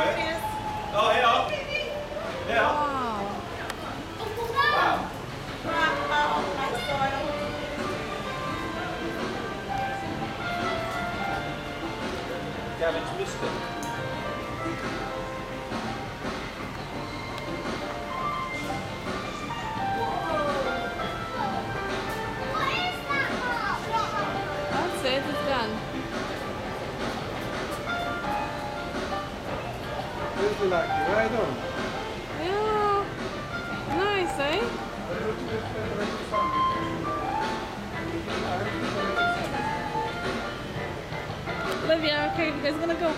wet. Oh, hell. Hell. Wow. Wow. Cabbage biscuit. This like right on. Yeah. Nice, eh? Olivia, okay, you guys gonna go?